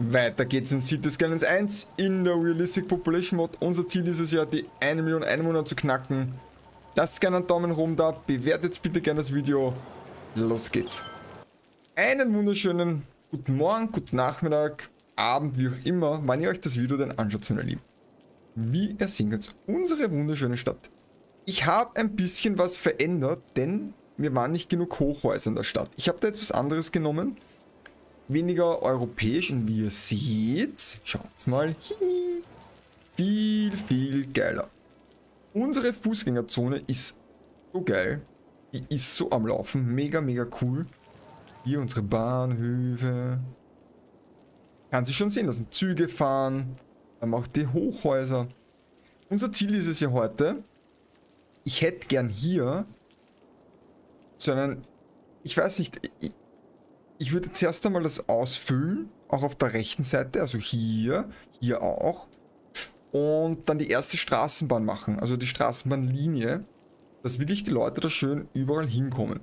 Weiter geht's in Cities Skylines 1 in der Realistic Population Mod. Unser Ziel ist es ja, die 1 Million Einwohner zu knacken. Lasst gerne einen Daumen hoch da, bewertet bitte gerne das Video. Los geht's. Einen wunderschönen guten Morgen, guten Nachmittag, Abend, wie auch immer, wann ihr euch das Video denn anschaut, meine Lieben. Wie ihr seht jetzt unsere wunderschöne Stadt. Ich habe ein bisschen was verändert, denn mir waren nicht genug Hochhäuser in der Stadt. Ich habe da jetzt was anderes genommen weniger europäisch und wie ihr seht, schaut's mal, viel, viel geiler. Unsere Fußgängerzone ist so geil. Die ist so am Laufen. Mega, mega cool. Hier unsere Bahnhöfe. Kann sich schon sehen, da sind Züge fahren. Dann auch die Hochhäuser. Unser Ziel ist es ja heute. Ich hätte gern hier so einen, ich weiß nicht, ich, ich würde zuerst einmal das ausfüllen, auch auf der rechten Seite, also hier, hier auch. Und dann die erste Straßenbahn machen, also die Straßenbahnlinie, dass wirklich die Leute da schön überall hinkommen.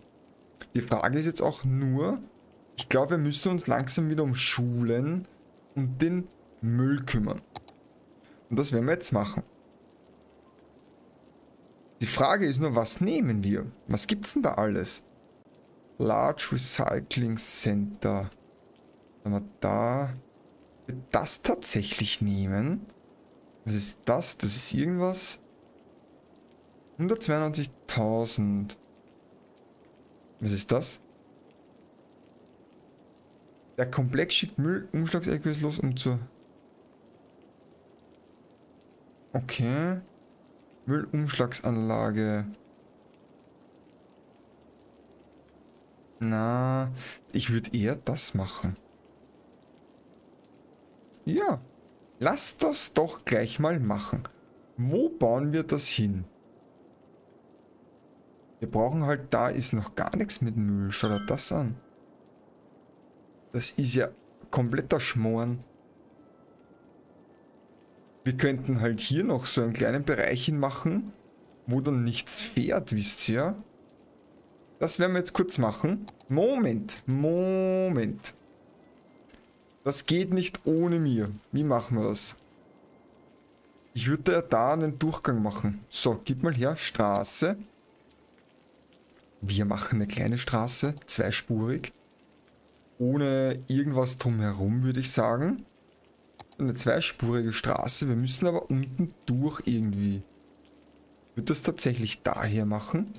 Die Frage ist jetzt auch nur, ich glaube, wir müssen uns langsam wieder um Schulen und den Müll kümmern. Und das werden wir jetzt machen. Die Frage ist nur, was nehmen wir? Was gibt's denn da alles? Large Recycling Center. Wenn wir da das tatsächlich nehmen. Was ist das? Das ist irgendwas. 192.000. Was ist das? Der Komplex schickt Müll, Umschlags-LKWs los, um zu... Okay. Müllumschlagsanlage. Na, ich würde eher das machen. Ja, lass das doch gleich mal machen. Wo bauen wir das hin? Wir brauchen halt, da ist noch gar nichts mit Müll. Schau dir das an. Das ist ja kompletter Schmoren. Wir könnten halt hier noch so einen kleinen Bereich hinmachen, wo dann nichts fährt, wisst ihr? Das werden wir jetzt kurz machen. Moment, Moment. Das geht nicht ohne mir. Wie machen wir das? Ich würde da einen Durchgang machen. So, gib mal her. Straße. Wir machen eine kleine Straße, zweispurig. Ohne irgendwas drumherum, würde ich sagen. Eine zweispurige Straße. Wir müssen aber unten durch irgendwie. Ich würde das tatsächlich daher machen.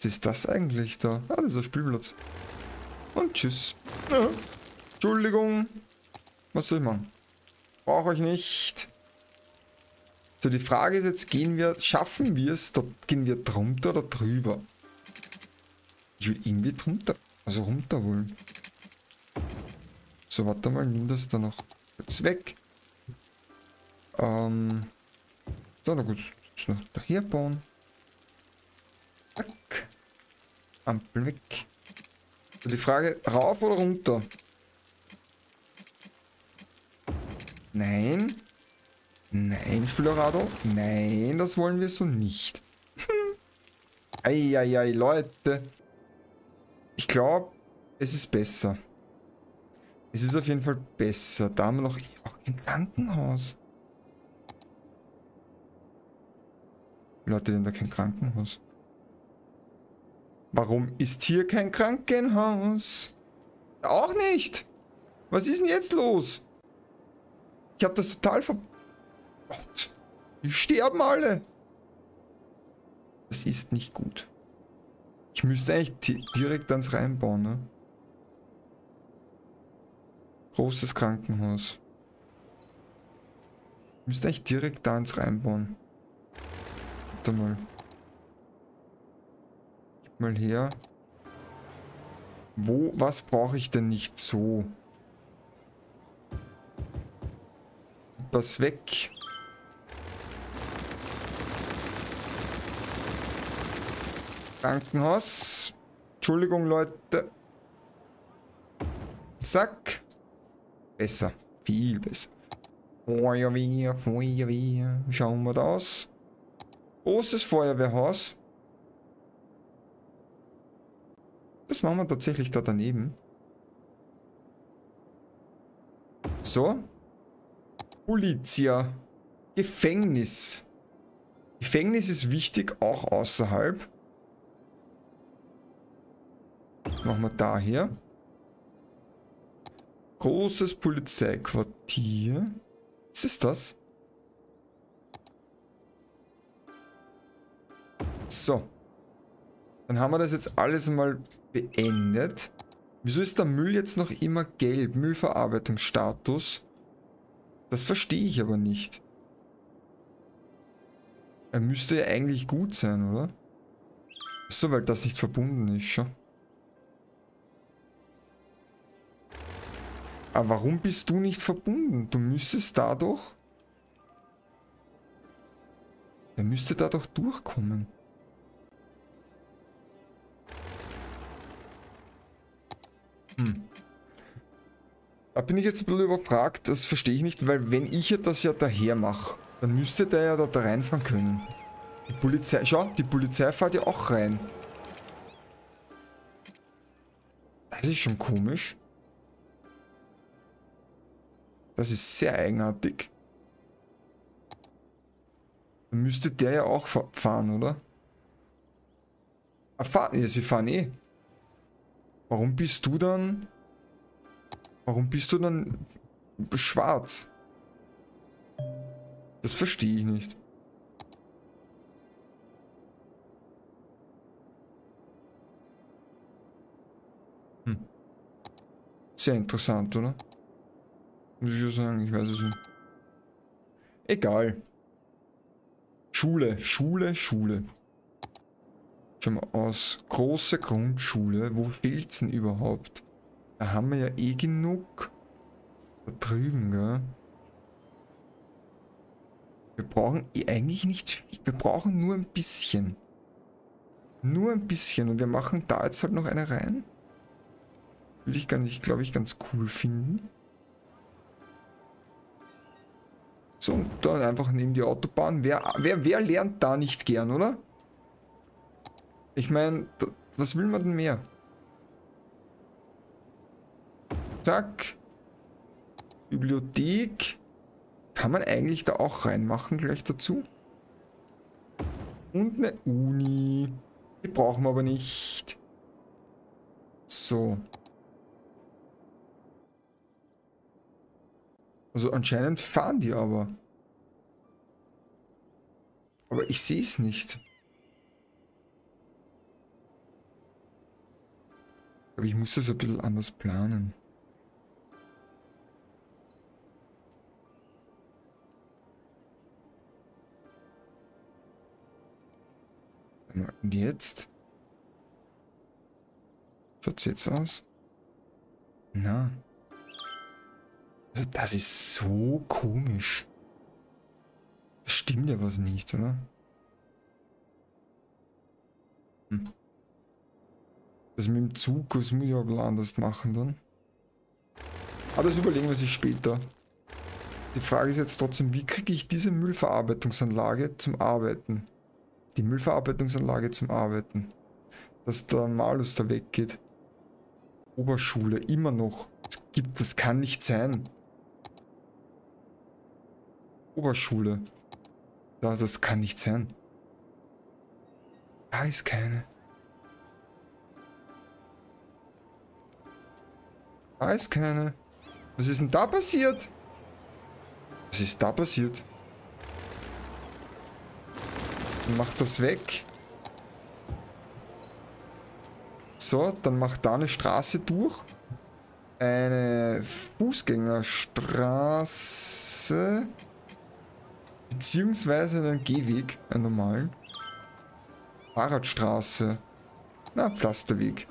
Was ist das eigentlich da? Ah, das ist ein Spielplatz. Und tschüss. Ja. Entschuldigung. Was soll ich machen? Brauche euch nicht. So, die Frage ist jetzt, gehen wir, schaffen wir es, gehen wir drunter oder drüber? Ich will irgendwie drunter, also runter wollen. So, warte mal, nimm das da noch kurz weg. Ähm, so, na gut, noch daher bauen. Zack. Ampel weg. Die Frage, rauf oder runter? Nein. Nein, Spielerado. Nein, das wollen wir so nicht. Eieiei, Leute. Ich glaube, es ist besser. Es ist auf jeden Fall besser. Da haben wir noch auch ein Krankenhaus. Leute, denn da kein Krankenhaus? Warum ist hier kein Krankenhaus? Auch nicht. Was ist denn jetzt los? Ich habe das total ver... Gott, die sterben alle. Das ist nicht gut. Ich müsste eigentlich direkt ans reinbauen, ne? Großes Krankenhaus. Ich müsste eigentlich direkt da ins reinbauen. Warte mal mal her. Wo, was brauche ich denn nicht so? Was weg. Krankenhaus. Entschuldigung, Leute. Zack. Besser. Viel besser. Feuerwehr, Feuerwehr. Schauen wir das. Großes Feuerwehrhaus. Das machen wir tatsächlich da daneben. So. Polizia. Gefängnis. Gefängnis ist wichtig, auch außerhalb. Machen wir da hier. Großes Polizeiquartier. Was ist das? So. Dann haben wir das jetzt alles mal beendet. Wieso ist der Müll jetzt noch immer gelb? Müllverarbeitungsstatus. Das verstehe ich aber nicht. Er müsste ja eigentlich gut sein, oder? So, weil das nicht verbunden ist schon. Aber warum bist du nicht verbunden? Du müsstest dadurch... Er müsste da doch durchkommen. Hm. Da bin ich jetzt ein bisschen überfragt, das verstehe ich nicht, weil wenn ich das ja daher mache, dann müsste der ja da, da reinfahren können. Die Polizei, schau, die Polizei fährt ja auch rein. Das ist schon komisch. Das ist sehr eigenartig. Dann müsste der ja auch fahren, oder? Ah, fahren, ja, sie fahren eh. Warum bist du dann... Warum bist du dann schwarz? Das verstehe ich nicht. Hm. Sehr interessant, oder? Muss ich ja sagen, ich weiß es nicht. Egal. Schule, Schule, Schule. Schauen wir aus. Große Grundschule. Wo fehlt's denn überhaupt? Da haben wir ja eh genug. Da drüben, gell? Wir brauchen eh eigentlich nicht viel. Wir brauchen nur ein bisschen. Nur ein bisschen. Und wir machen da jetzt halt noch eine rein. Würde ich, gar nicht, glaube ich, ganz cool finden. So, und dann einfach neben die Autobahn. Wer, wer, wer lernt da nicht gern, oder? Ich meine, was will man denn mehr? Zack. Bibliothek. Kann man eigentlich da auch reinmachen gleich dazu. Und eine Uni. Die brauchen wir aber nicht. So. Also anscheinend fahren die aber. Aber ich sehe es nicht. Aber ich muss das ein bisschen anders planen. Und jetzt? Schaut's jetzt aus? Na. Also das ist so komisch. Das stimmt ja was nicht, oder? Hm. Das mit dem Zug, das muss ich aber anders machen dann. Aber das überlegen wir sich später. Die Frage ist jetzt trotzdem, wie kriege ich diese Müllverarbeitungsanlage zum Arbeiten? Die Müllverarbeitungsanlage zum Arbeiten. Dass der Malus da weggeht. Oberschule, immer noch. Das, gibt, das kann nicht sein. Oberschule. Ja, das kann nicht sein. Da ist keine. Da ist keine. Was ist denn da passiert? Was ist da passiert? Macht das weg. So, dann macht da eine Straße durch. Eine Fußgängerstraße. Beziehungsweise einen Gehweg, einen normalen. Fahrradstraße. Na, Pflasterweg.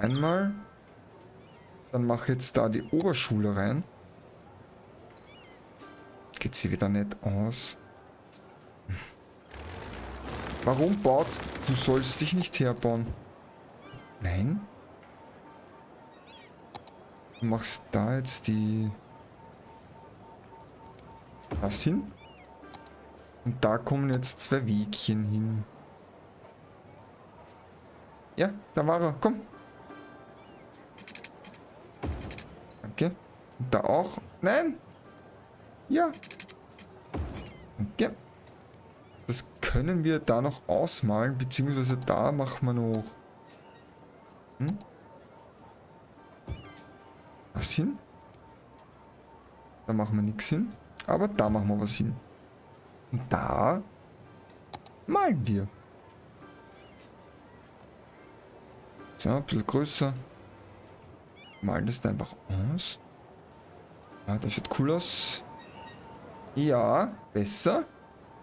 Einmal. Dann mache jetzt da die Oberschule rein. Geht sie wieder nicht aus. Warum baut... Du sollst dich nicht herbauen. Nein. Du machst da jetzt die... Was hin? Und da kommen jetzt zwei Wegchen hin. Ja, da war er. Komm. Danke. Da auch. Nein. Ja. Danke. Das können wir da noch ausmalen, beziehungsweise da machen wir noch... Hm? Was hin? Da machen wir nichts hin. Aber da machen wir was hin. Und da malen wir. So, ein bisschen größer. Malen das da einfach aus. Ah, das sieht cool aus. Ja, besser.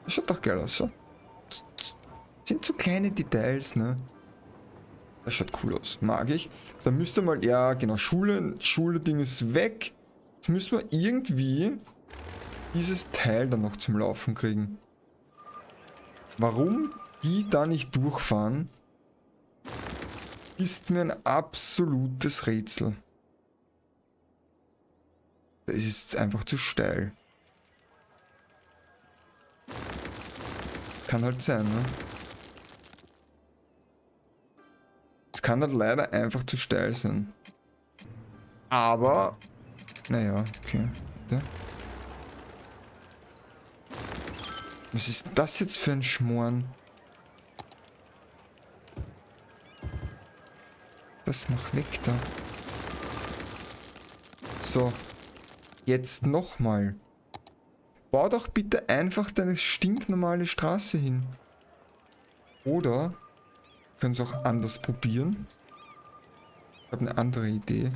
Das schaut doch geil aus, so. Sind so kleine Details, ne? Das schaut cool aus. Mag ich. Dann müsste mal, ja, genau, Schule, Schule-Ding ist weg. Jetzt müssen wir irgendwie dieses Teil dann noch zum Laufen kriegen. Warum die da nicht durchfahren, ist mir ein absolutes Rätsel. Das ist einfach zu steil. Kann halt sein, ne? Es kann halt leider einfach zu steil sein. Aber, naja, okay. Bitte. Was ist das jetzt für ein Schmoren? Das mach weg da. So. Jetzt nochmal. Bau doch bitte einfach deine stinknormale Straße hin. Oder können es auch anders probieren. Ich habe eine andere Idee.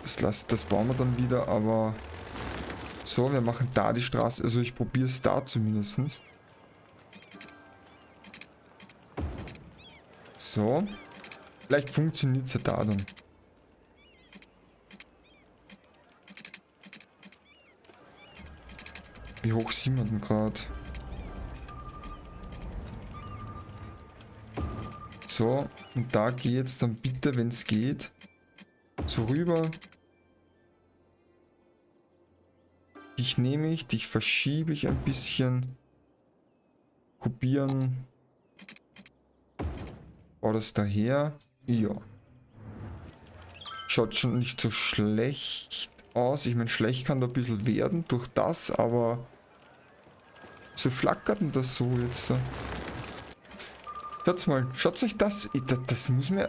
Das, lass, das bauen wir dann wieder, aber... So, wir machen da die Straße. Also ich probiere es da zumindest. So. Vielleicht funktioniert es ja da dann. Wie hoch sind wir denn gerade? So, und da geht jetzt dann bitte, wenn es geht, so rüber. Dich nehme ich, dich verschiebe ich ein bisschen. Kopieren. Bau das daher. Ja. Schaut schon nicht so schlecht aus. Ich meine, schlecht kann da ein bisschen werden durch das, aber so flackert denn das so jetzt da? Schaut mal, schaut euch das, das, das muss mir...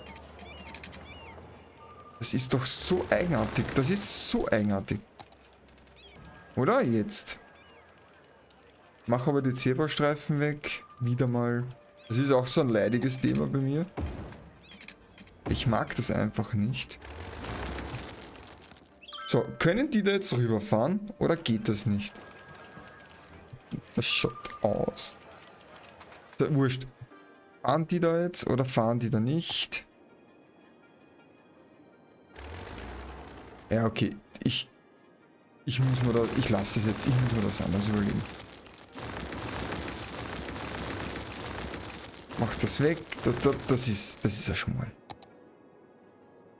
Das ist doch so eigenartig, das ist so eigenartig. Oder jetzt? Mach aber die Zebrastreifen weg, wieder mal. Das ist auch so ein leidiges Thema bei mir. Ich mag das einfach nicht. So, können die da jetzt rüberfahren oder geht das nicht? Das schaut aus. Wurscht. Fahren die da jetzt oder fahren die da nicht? Ja, okay. Ich. Ich muss mir da. Ich lasse es jetzt. Ich muss mir das anders überlegen. Mach das weg. Da, da, das ist. Das ist ja schon mal.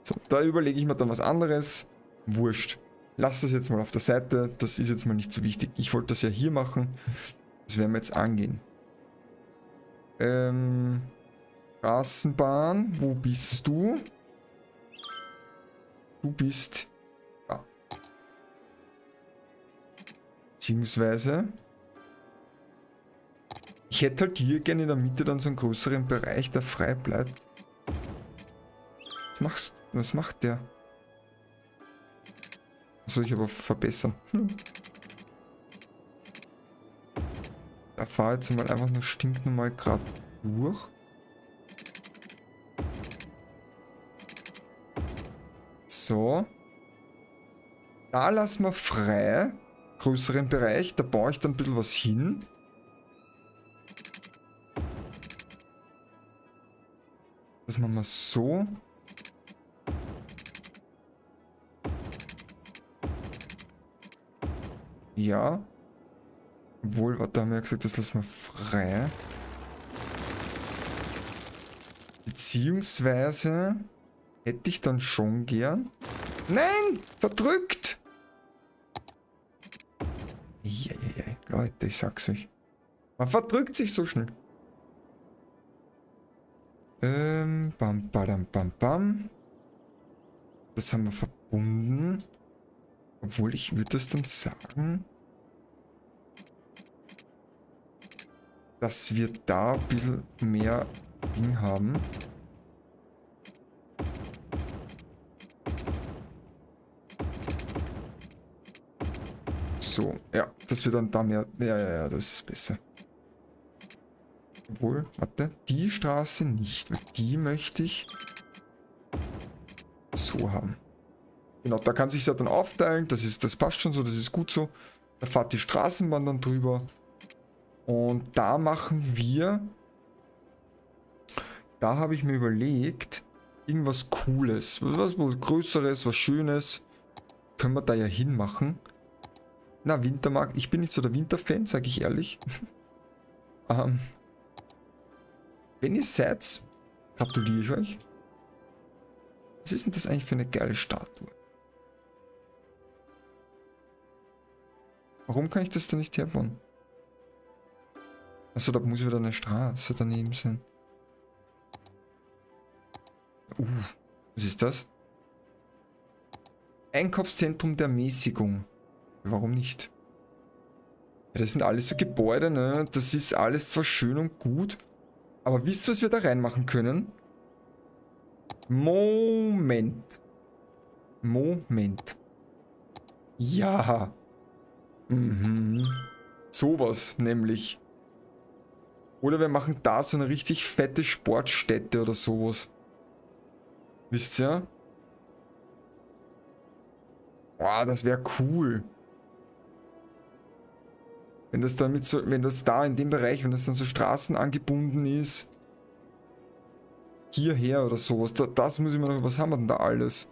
So, da überlege ich mir dann was anderes. Wurscht. Lass das jetzt mal auf der Seite. Das ist jetzt mal nicht so wichtig. Ich wollte das ja hier machen. Das werden wir jetzt angehen. Ähm, Straßenbahn, wo bist du? Du bist da. Beziehungsweise ich hätte halt hier gerne in der Mitte dann so einen größeren Bereich, der frei bleibt. Was machst Was macht der? Soll ich aber verbessern. Hm. Da fahre jetzt mal einfach nur stinknormal gerade durch. So. Da lassen wir frei. Größeren Bereich. Da baue ich dann ein bisschen was hin. Das machen wir so. Ja. Obwohl, warte, haben wir ja gesagt, das lassen wir frei. Beziehungsweise hätte ich dann schon gern. Nein! Verdrückt! Eieiei, Leute, ich sag's euch. Man verdrückt sich so schnell. Ähm, bam, badam, bam, bam. Das haben wir verbunden. Obwohl ich würde das dann sagen, dass wir da ein bisschen mehr Ding haben. So, ja, dass wir dann da mehr... Ja, ja, ja, das ist besser. Obwohl, warte, die Straße nicht, weil die möchte ich so haben. Genau, da kann sich ja dann aufteilen, das, ist, das passt schon so, das ist gut so. Da fährt die Straßenbahn dann drüber. Und da machen wir, da habe ich mir überlegt, irgendwas Cooles, was, was Größeres, was Schönes, können wir da ja hinmachen. Na, Wintermarkt, ich bin nicht so der Winterfan, sage ich ehrlich. ähm, wenn ihr seid, gratuliere ich euch. Was ist denn das eigentlich für eine geile Statue? Warum kann ich das da nicht herbauen? Achso, da muss wieder eine Straße daneben sein. Uh, was ist das? Einkaufszentrum der Mäßigung. Warum nicht? Ja, das sind alles so Gebäude, ne? Das ist alles zwar schön und gut, aber wisst ihr, was wir da reinmachen können? Moment. Moment. Ja. Mhm. Sowas nämlich. Oder wir machen da so eine richtig fette Sportstätte oder sowas. Wisst ihr? Boah, das wäre cool. Wenn das dann mit so, wenn das da in dem Bereich, wenn das dann so Straßen angebunden ist, hierher oder sowas, da, das muss ich mir noch, was haben wir denn da alles?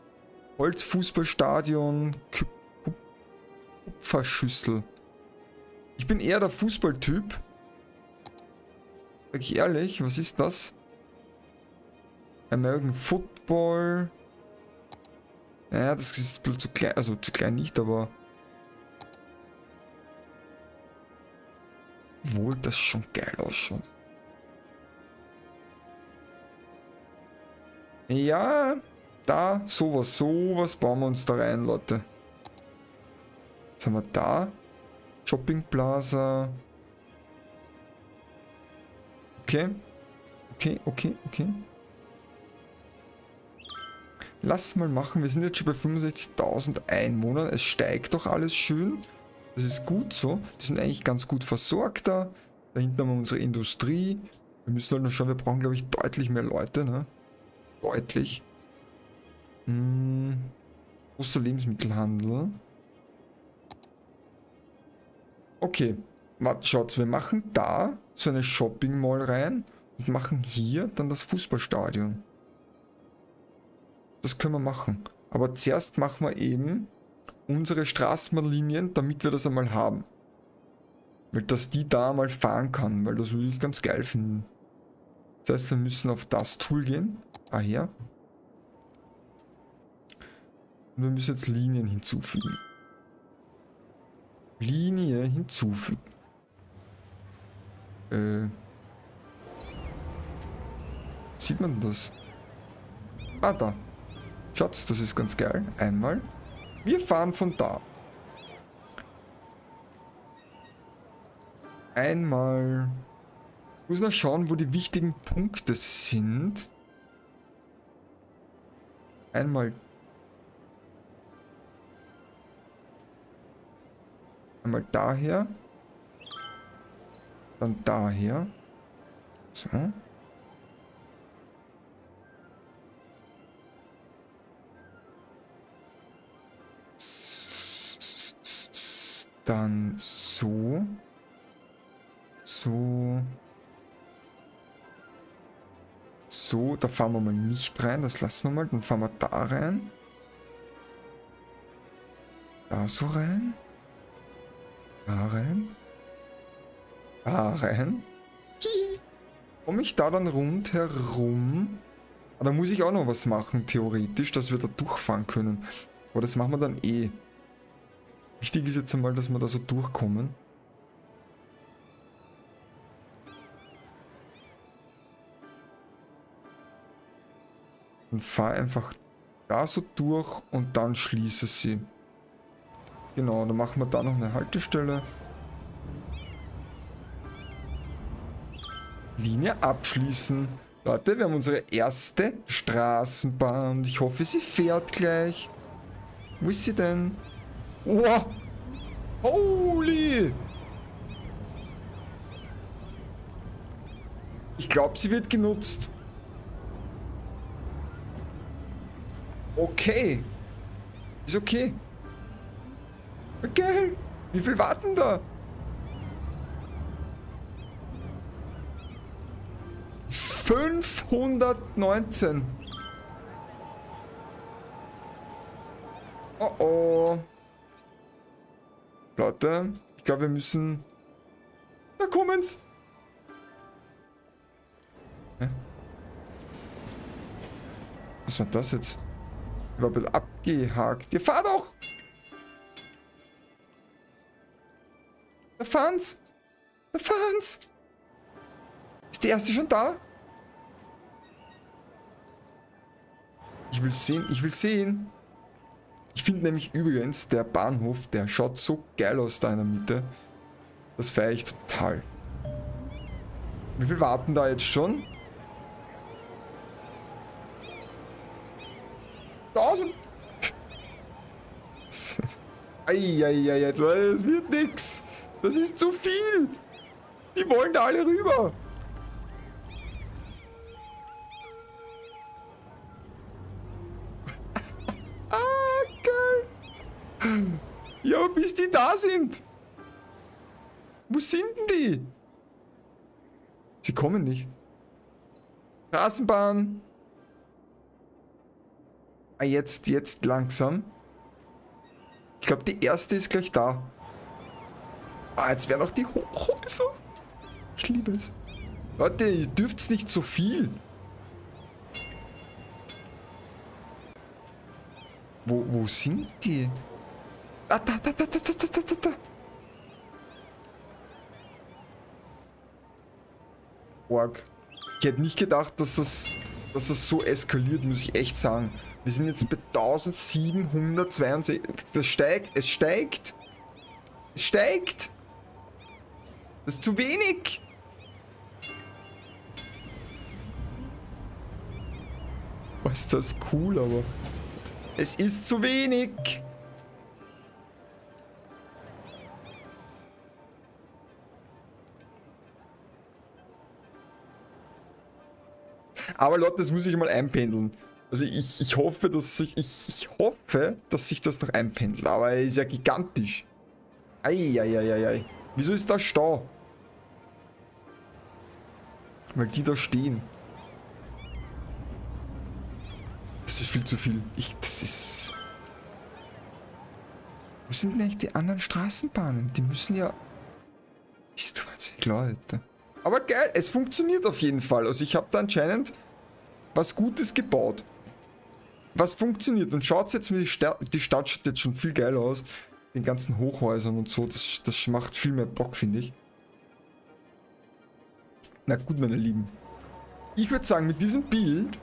Holzfußballstadion, Kupferschüssel. Ich bin eher der Fußballtyp. Sag ich ehrlich, was ist das? American Football. Ja, das ist zu klein, also zu klein nicht, aber Obwohl das schon geil ausschaut. Ja, da, sowas, sowas bauen wir uns da rein, Leute. Was haben wir da? Shopping Plaza. Okay. Okay, okay, okay. Lass mal machen. Wir sind jetzt schon bei 65.000 Einwohnern. Es steigt doch alles schön. Das ist gut so. Die sind eigentlich ganz gut versorgt da. Da hinten haben wir unsere Industrie. Wir müssen halt noch schauen, wir brauchen, glaube ich, deutlich mehr Leute, ne? Deutlich. Hm. Großer Lebensmittelhandel. Okay. Schaut, wir machen da so eine Shopping Mall rein und machen hier dann das Fußballstadion. Das können wir machen. Aber zuerst machen wir eben unsere Straßenbahnlinien, damit wir das einmal haben. Weil dass die da mal fahren kann, weil das würde ich ganz geil finden. Das heißt, wir müssen auf das Tool gehen. Daher. Und wir müssen jetzt Linien hinzufügen. Linie hinzufügen. Äh. Sieht man das? Ah, da. Schatz, das ist ganz geil. Einmal. Wir fahren von da. Einmal. Ich muss noch schauen, wo die wichtigen Punkte sind. Einmal. Einmal daher. Dann daher. So. Dann so. So. So, da fahren wir mal nicht rein. Das lassen wir mal. Dann fahren wir da rein. Da so rein. Da rein. Da rein. Komme ich da dann rundherum? Ah, da muss ich auch noch was machen, theoretisch, dass wir da durchfahren können. Aber das machen wir dann eh. Wichtig ist jetzt einmal, dass wir da so durchkommen. Und fahr einfach da so durch und dann schließe sie. Genau, dann machen wir da noch eine Haltestelle. Linie abschließen. Leute, wir haben unsere erste Straßenbahn. Ich hoffe, sie fährt gleich. Wo ist sie denn? Wow! Holy! Ich glaube, sie wird genutzt. Okay. Ist okay. Okay. Wie viel warten da? 519. Oh oh. Leute, ich glaube, wir müssen... Da kommen's. Hä? Was war das jetzt? Ich war ein bisschen abgehakt. Ihr fahrt doch! Da fahren's! Da fahren's! Ist die erste schon da? Ich will sehen, ich will sehen. Ich finde nämlich übrigens, der Bahnhof, der schaut so geil aus da in der Mitte. Das feiere ich total. Wie viel warten da jetzt schon? 1000! Eieiei, das wird nix. Das ist zu viel. Die wollen da alle rüber. Die da sind. Wo sind denn die? Sie kommen nicht. Straßenbahn. Ah, jetzt, jetzt langsam. Ich glaube, die erste ist gleich da. Ah, jetzt werden auch die Hochhäuser. Ich liebe es. Leute, ihr dürft nicht so viel. Wo, wo sind die? da, da, da, da, da, da, da, da. Org. Ich hätte nicht gedacht, dass das, dass das so eskaliert, muss ich echt sagen. Wir sind jetzt bei 1762. Das steigt, es steigt. Es steigt. Das ist zu wenig. Was ist das cool, aber... Es ist zu wenig. Aber Leute, das muss ich mal einpendeln. Also ich, ich hoffe, dass sich ich, ich hoffe, dass sich das noch einpendelt. Aber er ist ja gigantisch. Eieieiei. Wieso ist da Stau? Weil die da stehen. Das ist viel zu viel. Ich, das ist... Wo sind denn eigentlich die anderen Straßenbahnen? Die müssen ja... Bist du was? Leute. Aber geil, es funktioniert auf jeden Fall. Also ich habe da anscheinend was Gutes gebaut. Was funktioniert. Und schaut jetzt, die, Stadt, die Stadt schaut jetzt schon viel geiler aus. Den ganzen Hochhäusern und so. Das, das macht viel mehr Bock, finde ich. Na gut, meine Lieben. Ich würde sagen, mit diesem Bild,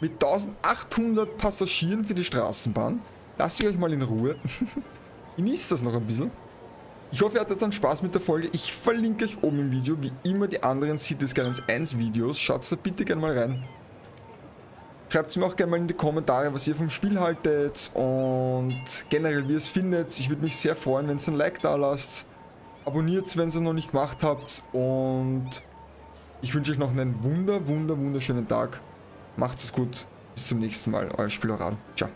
mit 1800 Passagieren für die Straßenbahn, lasse ich euch mal in Ruhe. Genießt das noch ein bisschen. Ich hoffe, ihr hattet dann Spaß mit der Folge. Ich verlinke euch oben im Video, wie immer, die anderen City Skylines 1 Videos. Schaut da bitte gerne mal rein. Schreibt es mir auch gerne mal in die Kommentare, was ihr vom Spiel haltet und generell, wie ihr es findet. Ich würde mich sehr freuen, wenn ihr ein Like da lasst. Abonniert es, wenn ihr es noch nicht gemacht habt. Und ich wünsche euch noch einen wunder, wunder, wunderschönen Tag. Macht es gut. Bis zum nächsten Mal. Euer Spieleran. Ciao.